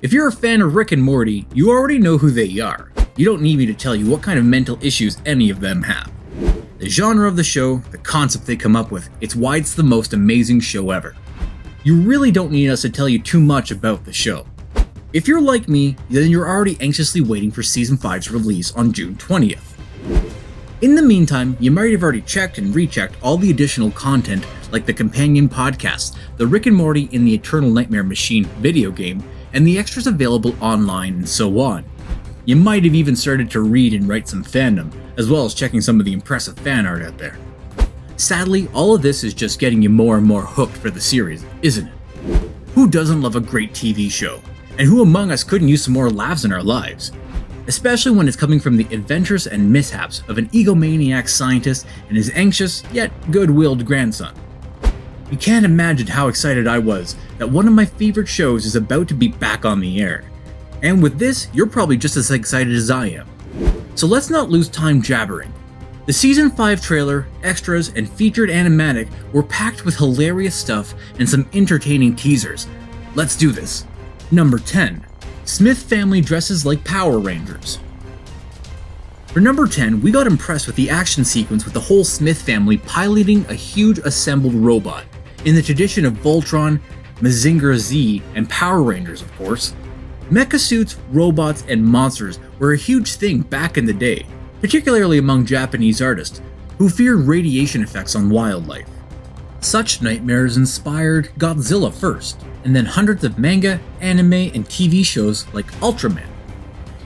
If you're a fan of Rick and Morty, you already know who they are. You don't need me to tell you what kind of mental issues any of them have. The genre of the show, the concept they come up with, it's why it's the most amazing show ever. You really don't need us to tell you too much about the show. If you're like me, then you're already anxiously waiting for Season 5's release on June 20th. In the meantime, you might have already checked and rechecked all the additional content like the companion podcast, the Rick and Morty in the Eternal Nightmare Machine video game, and the extras available online and so on. You might have even started to read and write some fandom, as well as checking some of the impressive fan art out there. Sadly, all of this is just getting you more and more hooked for the series, isn't it? Who doesn't love a great TV show? And who among us couldn't use some more laughs in our lives? Especially when it's coming from the adventures and mishaps of an egomaniac scientist and his anxious, yet good-willed grandson. You can't imagine how excited I was that one of my favorite shows is about to be back on the air. And with this, you're probably just as excited as I am. So let's not lose time jabbering. The season 5 trailer, extras, and featured animatic were packed with hilarious stuff and some entertaining teasers. Let's do this. Number 10. Smith family dresses like Power Rangers. For number 10, we got impressed with the action sequence with the whole Smith family piloting a huge assembled robot. In the tradition of Voltron, Mazinger Z, and Power Rangers, of course. Mecha suits, robots, and monsters were a huge thing back in the day, particularly among Japanese artists, who feared radiation effects on wildlife. Such nightmares inspired Godzilla first, and then hundreds of manga, anime, and TV shows like Ultraman.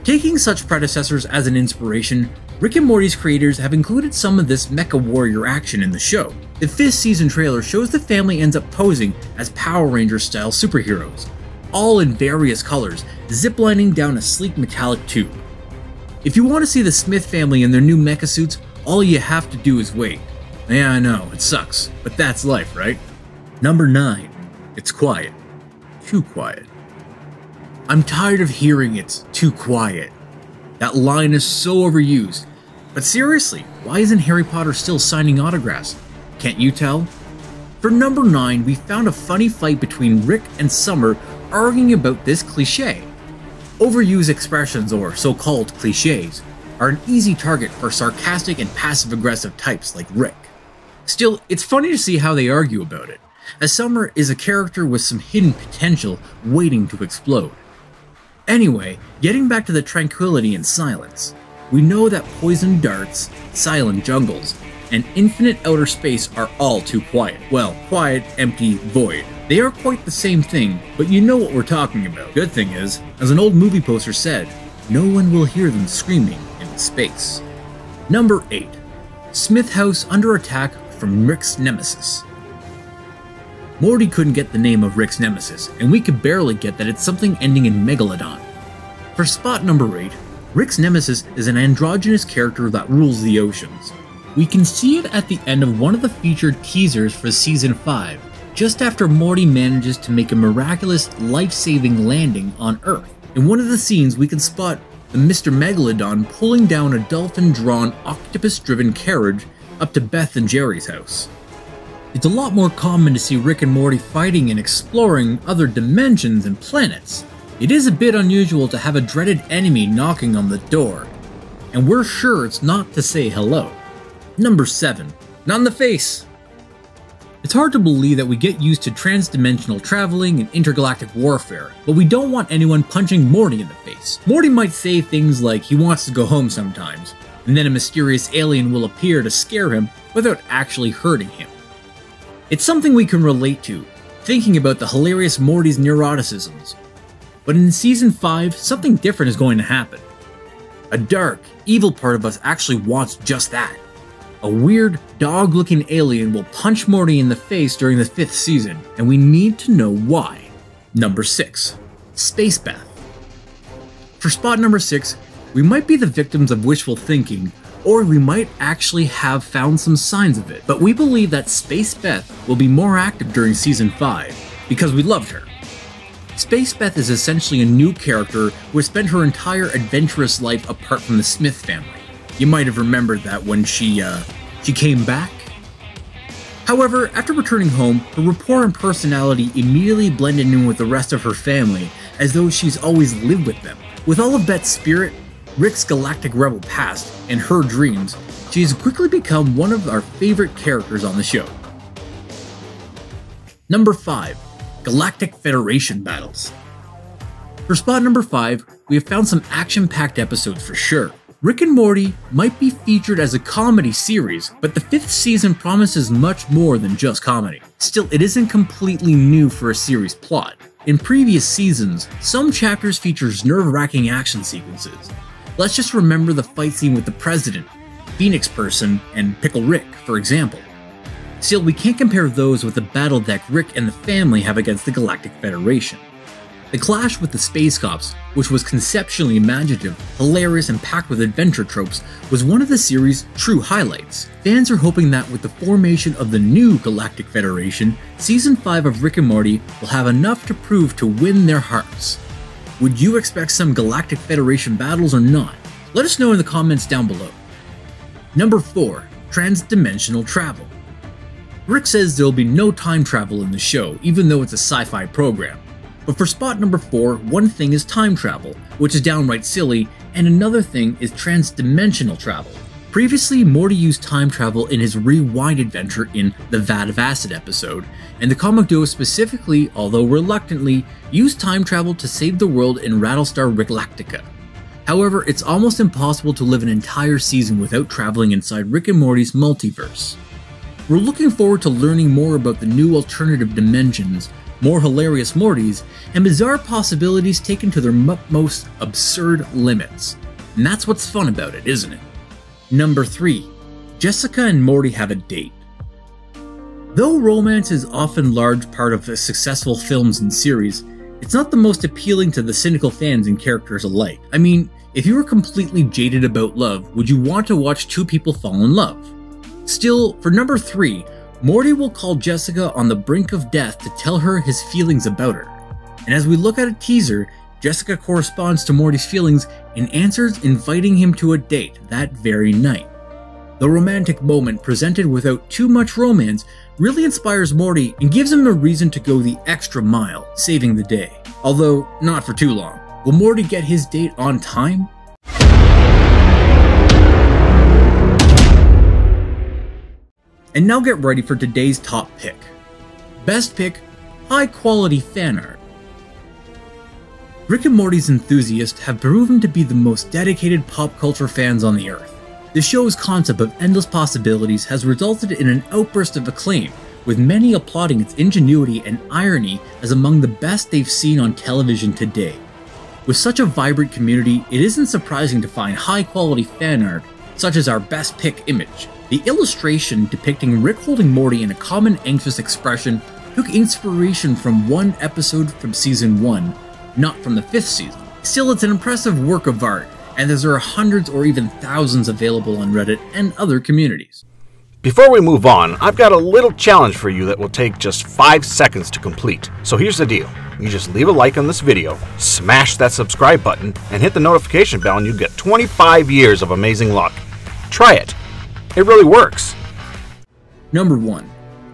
Taking such predecessors as an inspiration, Rick and Morty's creators have included some of this mecha warrior action in the show. The fifth season trailer shows the family ends up posing as Power Ranger style superheroes, all in various colors, ziplining down a sleek metallic tube. If you want to see the Smith family in their new mecha suits, all you have to do is wait. Yeah, I know, it sucks, but that's life, right? Number 9. It's quiet. Too quiet. I'm tired of hearing it's too quiet. That line is so overused. But seriously, why isn't Harry Potter still signing autographs? Can't you tell? For number 9, we found a funny fight between Rick and Summer arguing about this cliche. Overused expressions, or so called cliches, are an easy target for sarcastic and passive aggressive types like Rick. Still, it's funny to see how they argue about it, as Summer is a character with some hidden potential waiting to explode. Anyway, getting back to the tranquility and silence, we know that poison darts, silent jungles, and infinite outer space are all too quiet. Well, quiet, empty, void. They are quite the same thing, but you know what we're talking about. Good thing is, as an old movie poster said, no one will hear them screaming in space. Number 8. Smith House under attack from Rick's nemesis. Morty couldn't get the name of Rick's nemesis, and we could barely get that it's something ending in Megalodon. For spot number 8, Rick's nemesis is an androgynous character that rules the oceans. We can see it at the end of one of the featured teasers for Season 5, just after Morty manages to make a miraculous, life-saving landing on Earth. In one of the scenes, we can spot the Mr. Megalodon pulling down a dolphin-drawn, octopus-driven carriage up to Beth and Jerry's house. It's a lot more common to see Rick and Morty fighting and exploring other dimensions and planets. It is a bit unusual to have a dreaded enemy knocking on the door, and we're sure it's not to say hello. Number 7. Not in the face! It's hard to believe that we get used to transdimensional traveling and intergalactic warfare, but we don't want anyone punching Morty in the face. Morty might say things like he wants to go home sometimes, and then a mysterious alien will appear to scare him without actually hurting him. It's something we can relate to, thinking about the hilarious Morty's neuroticisms. But in Season 5, something different is going to happen. A dark, evil part of us actually wants just that. A weird, dog looking alien will punch Morty in the face during the fifth season, and we need to know why. Number 6. Space Beth. For spot number 6, we might be the victims of wishful thinking or we might actually have found some signs of it. But we believe that Space Beth will be more active during Season 5, because we loved her. Space Beth is essentially a new character who has spent her entire adventurous life apart from the Smith family. You might have remembered that when she, uh, she came back. However, after returning home, her rapport and personality immediately blended in with the rest of her family, as though she's always lived with them. With all of Beth's spirit, Rick's galactic rebel past, and her dreams, she has quickly become one of our favorite characters on the show. Number 5 Galactic Federation Battles. For spot number 5, we have found some action packed episodes for sure. Rick and Morty might be featured as a comedy series, but the fifth season promises much more than just comedy. Still, it isn't completely new for a series plot. In previous seasons, some chapters features nerve-wracking action sequences. Let's just remember the fight scene with the President, Phoenix Person, and Pickle Rick, for example. Still, we can't compare those with the battle that Rick and the family have against the Galactic Federation. The clash with the Space Cops, which was conceptually imaginative, hilarious, and packed with adventure tropes, was one of the series' true highlights. Fans are hoping that with the formation of the new Galactic Federation, Season 5 of Rick and Morty will have enough to prove to win their hearts. Would you expect some Galactic Federation battles or not? Let us know in the comments down below. Number 4 Transdimensional Travel. Rick says there'll be no time travel in the show, even though it's a sci fi program. But for spot number 4, one thing is time travel, which is downright silly, and another thing is transdimensional travel. Previously, Morty used time travel in his rewind adventure in the Vat of Acid episode, and the comic duo specifically, although reluctantly, used time travel to save the world in Rattlestar Ricklactica. However, it's almost impossible to live an entire season without traveling inside Rick and Morty's multiverse. We're looking forward to learning more about the new alternative dimensions, more hilarious Mortys, and bizarre possibilities taken to their most absurd limits. And that's what's fun about it, isn't it? Number 3. Jessica and Morty have a date. Though romance is often large part of successful films and series, it's not the most appealing to the cynical fans and characters alike. I mean, if you were completely jaded about love, would you want to watch two people fall in love? Still, for number 3, Morty will call Jessica on the brink of death to tell her his feelings about her. And as we look at a teaser, Jessica corresponds to Morty's feelings and answers inviting him to a date that very night. The romantic moment presented without too much romance really inspires Morty and gives him a reason to go the extra mile, saving the day. Although, not for too long. Will Morty get his date on time? And now get ready for today's top pick. Best pick, high quality fan art. Rick and Morty's enthusiasts have proven to be the most dedicated pop culture fans on the earth. The show's concept of endless possibilities has resulted in an outburst of acclaim, with many applauding its ingenuity and irony as among the best they've seen on television today. With such a vibrant community, it isn't surprising to find high quality fan art, such as our best pick image, the illustration depicting Rick holding Morty in a common anxious expression took inspiration from one episode from season 1, not from the fifth season. Still, it's an impressive work of art, and there are hundreds or even thousands available on Reddit and other communities. Before we move on, I've got a little challenge for you that will take just 5 seconds to complete. So here's the deal. You just leave a like on this video, smash that subscribe button, and hit the notification bell and you get 25 years of amazing luck. Try it. It really works. Number 1.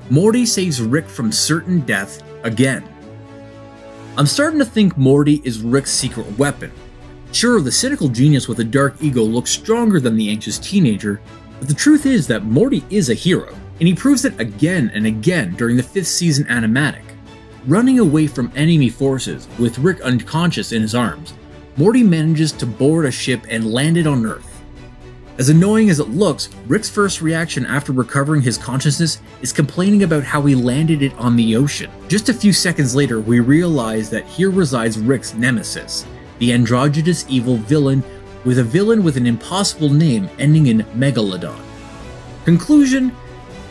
Morty saves Rick from certain death again. I'm starting to think Morty is Rick's secret weapon. Sure, the cynical genius with a dark ego looks stronger than the anxious teenager, but the truth is that Morty is a hero, and he proves it again and again during the 5th season animatic. Running away from enemy forces, with Rick unconscious in his arms, Morty manages to board a ship and land it on Earth. As annoying as it looks, Rick's first reaction after recovering his consciousness is complaining about how he landed it on the ocean. Just a few seconds later, we realize that here resides Rick's nemesis, the androgynous evil villain with a villain with an impossible name ending in Megalodon. Conclusion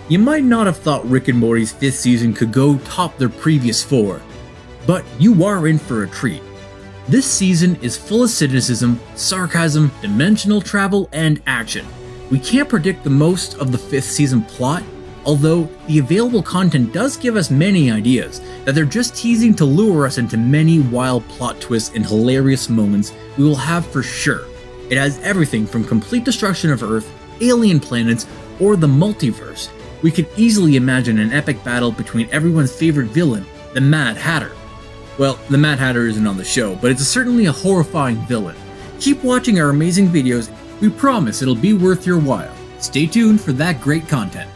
You might not have thought Rick and Morty's fifth season could go top their previous four, but you are in for a treat. This season is full of cynicism, sarcasm, dimensional travel, and action. We can't predict the most of the fifth season plot, although the available content does give us many ideas that they're just teasing to lure us into many wild plot twists and hilarious moments we will have for sure. It has everything from complete destruction of Earth, alien planets, or the multiverse. We could easily imagine an epic battle between everyone's favorite villain, the Mad Hatter. Well, the Mad Hatter isn't on the show, but it's certainly a horrifying villain. Keep watching our amazing videos, we promise it'll be worth your while. Stay tuned for that great content.